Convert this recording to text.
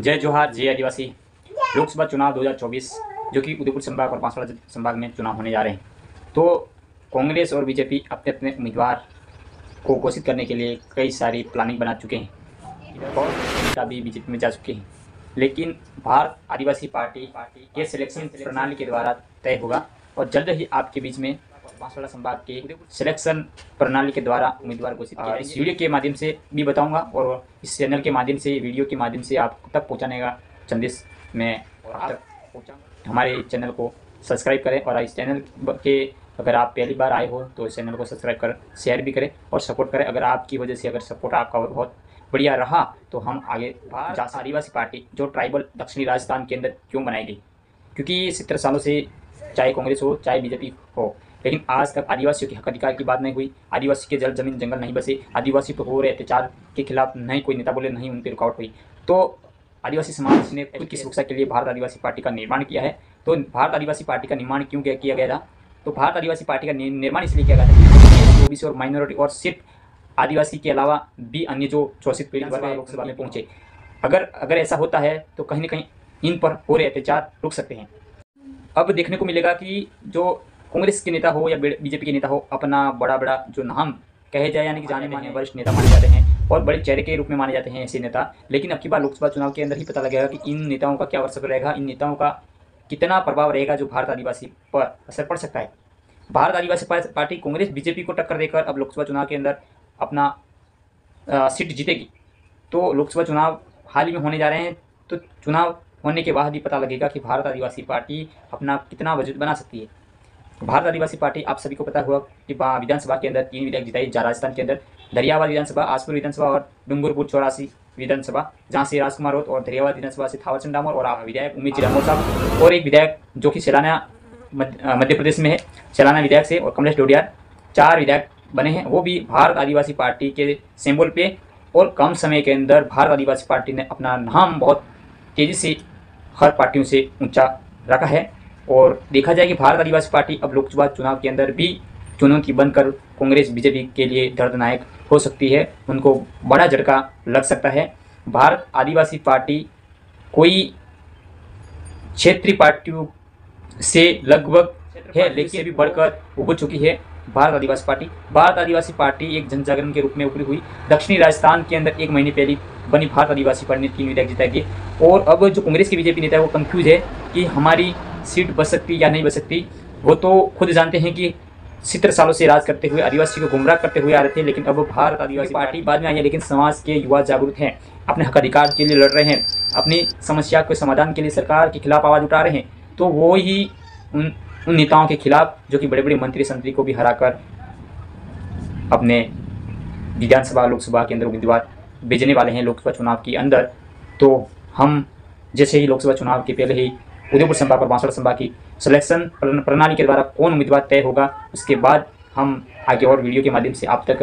जय जोहार, जय आदिवासी। लोकसभा चुनाव 2024 जो कि उदयपुर संभाग और बांसवाड़ा संभाग में चुनाव होने जा रहे हैं। तो कांग्रेस और बीजेपी अपने अपने उम्मीदवार को घोषित करने के लिए कई सारी प्लानिंग बना चुके हैं। और भी बीजेपी में जा चुके हैं। लेकिन भारत आदिवासी पार्टी पार्टी के सिलेक्शन प्रणाली के द्वारा तय होगा और जल्द ही आपके बीच में बांसवाड़ा संभाग के सिलेक्शन प्रणाली के द्वारा उम्मीदवार घोषित किया इस वीडियो के माध्यम से भी बताऊँगा और इस चैनल के माध्यम से वीडियो के माध्यम से आप तक पहुँचाने का संदेश मैं आप तक पहुंचाऊँगा। हमारे चैनल को सब्सक्राइब करें और इस चैनल के अगर आप पहली बार आए हो तो इस चैनल को सब्सक्राइब कर शेयर भी करें और सपोर्ट करें। अगर आपकी वजह से अगर सपोर्ट आपका बहुत बढ़िया रहा तो हम आगे आदिवासी पार्टी जो ट्राइबल दक्षिणी राजस्थान के अंदर क्यों बनाई गई? क्योंकि सत्तर सालों से चाहे कांग्रेस हो चाहे बीजेपी हो लेकिन आज तक आदिवासियों के हक अधिकार की बात नहीं हुई। आदिवासी के जल ज़मीन जंगल नहीं बसे। आदिवासी पर हो रहे अत्याचार के खिलाफ नहीं कोई नेता बोले नहीं उन पर रुकावट हुई। तो आदिवासी समाज ने खुद की सुरक्षा के लिए भारत आदिवासी पार्टी का निर्माण किया है। तो भारत आदिवासी पार्टी का निर्माण क्यों किया गया था? तो भारत आदिवासी पार्टी का निर्माण इसलिए किया गया था ओबीसी और माइनॉरिटी और सिर्फ़ आदिवासी के अलावा भी अन्य जो शोषित पीड़ित वर्ग लोकसभा में पहुँचे। अगर अगर ऐसा होता है तो कहीं ना कहीं इन पर हो रहे अत्याचार रुक सकते हैं। अब देखने को मिलेगा कि जो कांग्रेस के नेता हो या बीजेपी के नेता हो अपना बड़ा बड़ा जो नाम कहे जाए यानी कि जाने माने वरिष्ठ नेता माने जाते हैं और बड़े चेहरे के रूप में माने जाते हैं ऐसे नेता। लेकिन अब की बार लोकसभा चुनाव के अंदर ही पता लगेगा कि इन नेताओं का क्या वर्षक रहेगा इन नेताओं का कितना प्रभाव रहेगा जो भारत आदिवासी पर असर पड़ सकता है। भारत आदिवासी पार्टी कांग्रेस बीजेपी को टक्कर देकर अब लोकसभा चुनाव के अंदर अपना सीट जीतेगी। तो लोकसभा चुनाव हाल ही में होने जा रहे हैं तो चुनाव होने के बाद ही पता लगेगा कि भारत आदिवासी पार्टी अपना कितना वजूद बना सकती है। भारत आदिवासी पार्टी आप सभी को पता हुआ कि विधानसभा के अंदर तीन विधायक जिताई जा राजस्थान के अंदर। दरियावाद विधानसभा, आसपुर विधानसभा और डूंगरपुर चौरासी विधानसभा, जहाँ से राजकुमार रोत और दरियावाद विधानसभा से थावरचंद डामोर और विधायक उम्मीद चिरामोर साहब और एक विधायक जो कि सैलाना मध्य प्रदेश में है, सैलाना विधायक से और कमलेश डोडियार चार विधायक बने हैं। वो भी भारत आदिवासी पार्टी के सिंबल पे और कम समय के अंदर भारत आदिवासी पार्टी ने अपना नाम बहुत तेज़ी से हर पार्टियों से ऊँचा रखा है। और देखा जाए कि भारत आदिवासी पार्टी अब लोकसभा चुनाव के अंदर भी चुनौती बनकर कांग्रेस बीजेपी के लिए दर्दनायक हो सकती है। उनको बड़ा झटका लग सकता है। भारत आदिवासी पार्टी कोई क्षेत्रीय पार्टियों से लगभग है लेकिन भी बढ़कर उभर चुकी है भारत आदिवासी पार्टी। भारत आदिवासी पार्टी एक जन जागरण के रूप में उभरी हुई। दक्षिणी राजस्थान के अंदर एक महीने पहले बनी भारत आदिवासी पार्टी ने तीन विधायक जिताई और अब जो कांग्रेस के बीजेपी नेता है वो कंफ्यूज है कि हमारी सीट बच सकती या नहीं बच सकती, वो तो खुद जानते हैं कि सत्तर सालों से राज करते हुए, आदिवासी को गुमराह करते हुए आ रहे थे, लेकिन अब भारत आदिवासी पार्टी बाद में आई है, लेकिन समाज के युवा जागरूक हैं, अपने हक अधिकार के लिए लड़ रहे हैं, अपनी समस्या के समाधान के लिए सरकार के खिलाफ आवाज़ उठा रहे हैं। तो वो ही उन उन नेताओं के खिलाफ, जो कि बड़े बड़े मंत्री संतरी को भी हराकर अपने विधानसभा, लोकसभा के अंदर उम्मीदवार भेजने वाले हैं, लोकसभा चुनाव के अंदर। तो हम जैसे ही लोकसभा चुनाव के पहले ही उदयपुर संभाग और बांसवाड़ा संभाग की सिलेक्शन प्रणाली के द्वारा कौन उम्मीदवार तय होगा, उसके बाद हम आगे और वीडियो के माध्यम से आप तक